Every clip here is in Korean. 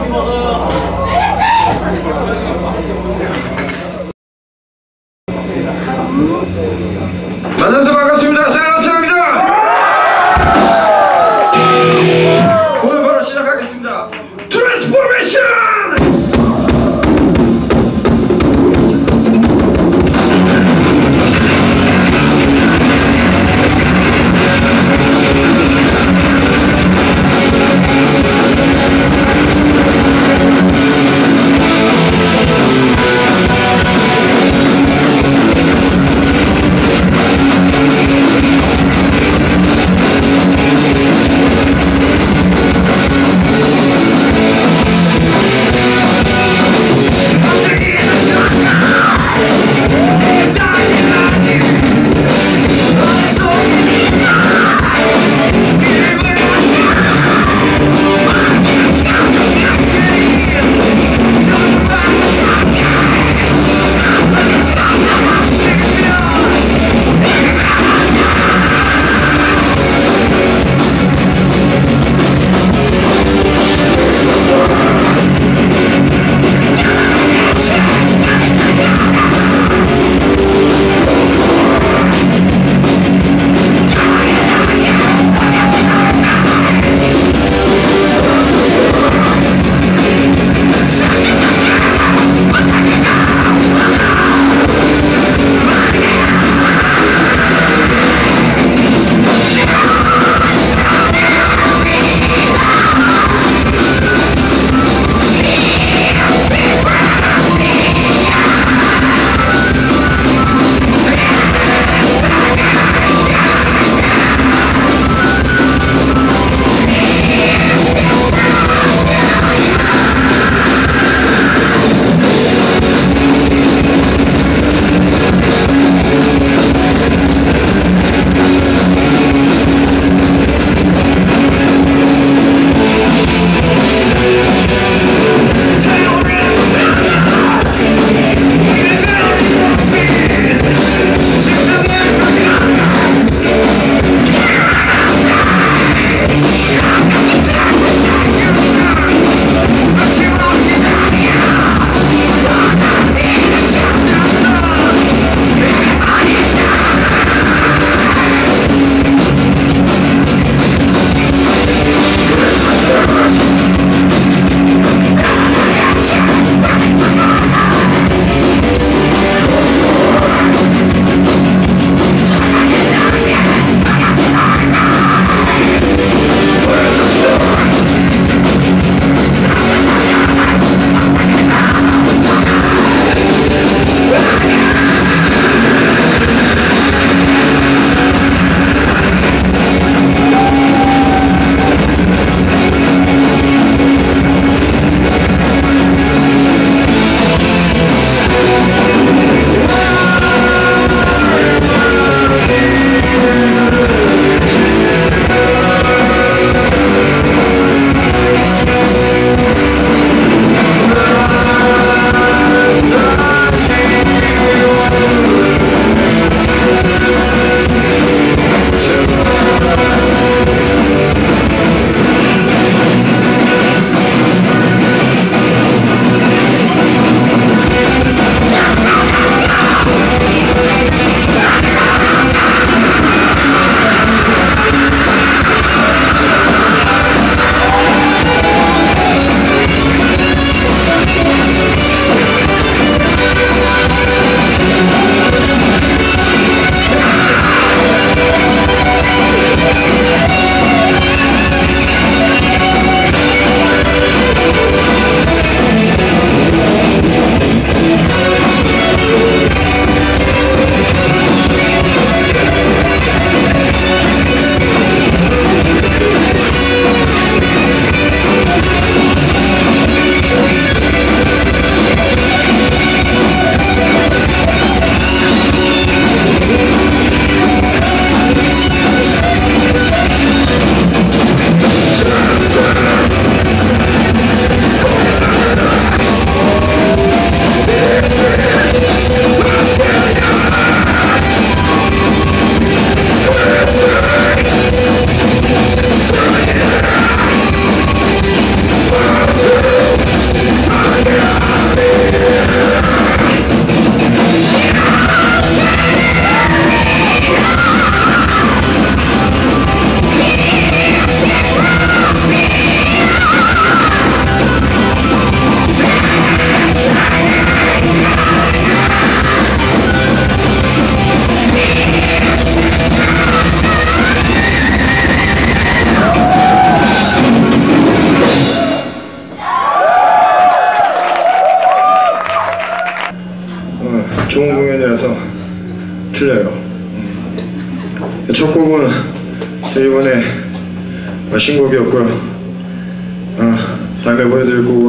만나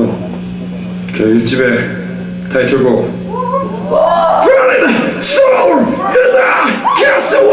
곡은 그 1집의 타이틀곡 Running Soul in the Castle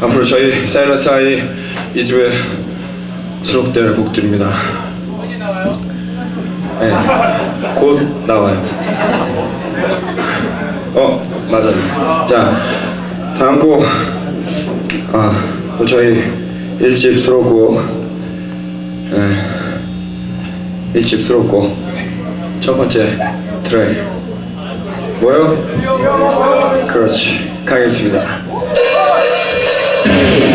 앞으로 저희 아이 이 집에 수록될 곡들입니다. 네, 곧 나와요. 어, 맞아요. 자, 다음 곡, 아, 또 저희 일집 수록곡, 네, 일집 수록곡 첫 번째 트랙 뭐요? 그렇지, 가겠습니다. Amen.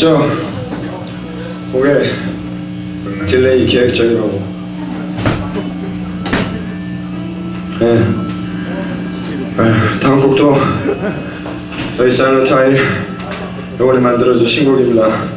맞죠? 그게 딜레이 기획적이라고. 네. 아, 다음 곡도 저희 사일런트 아이 이번에 만들어준 신곡입니다.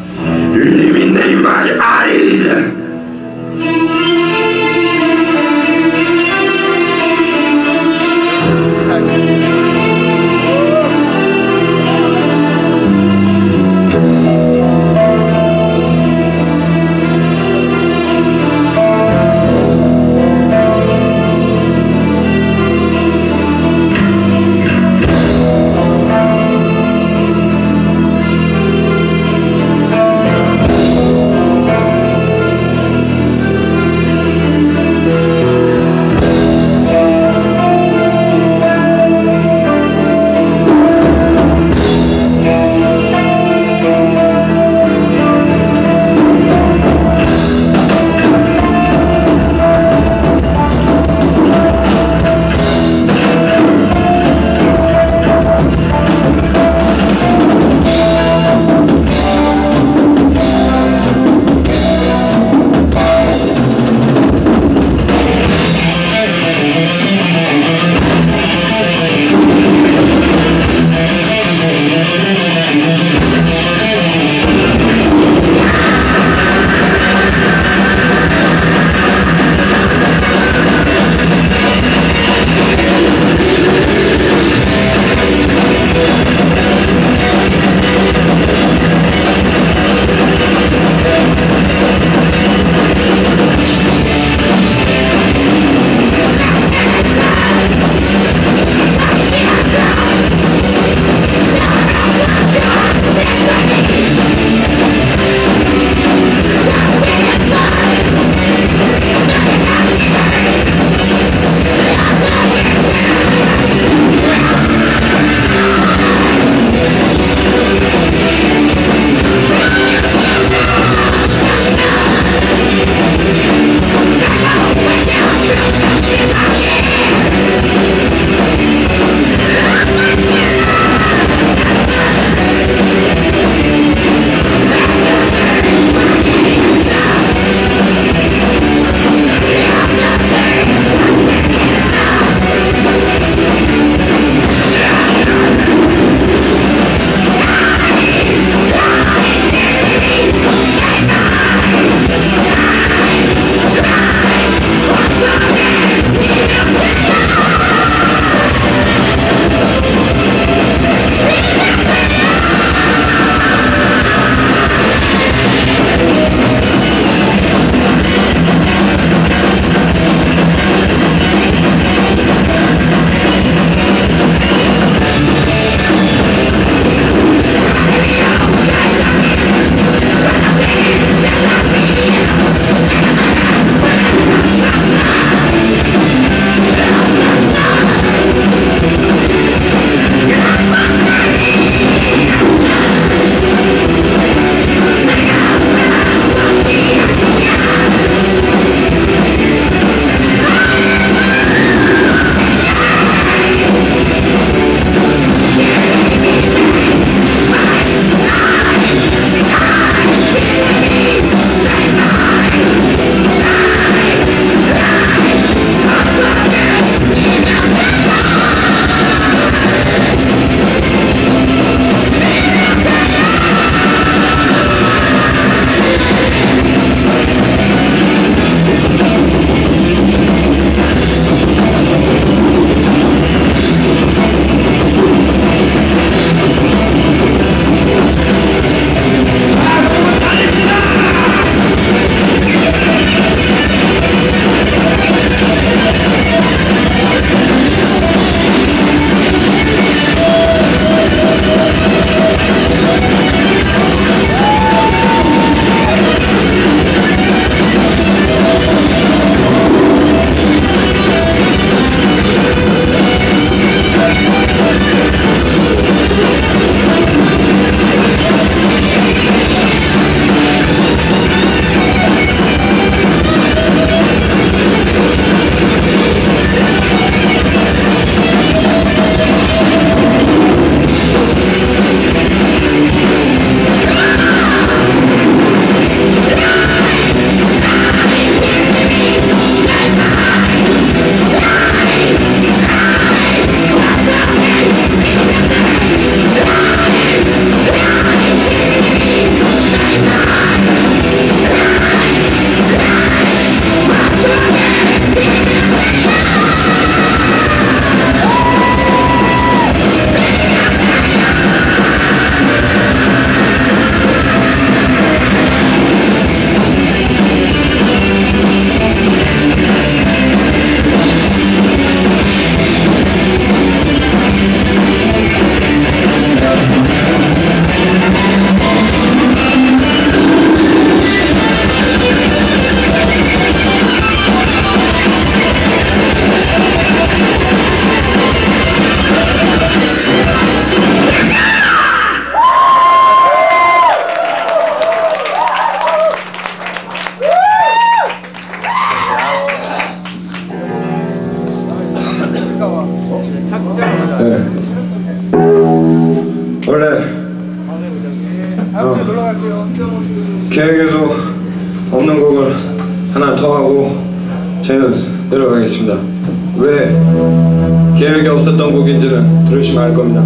어떤 곡인지는 들으시면 알 겁니다.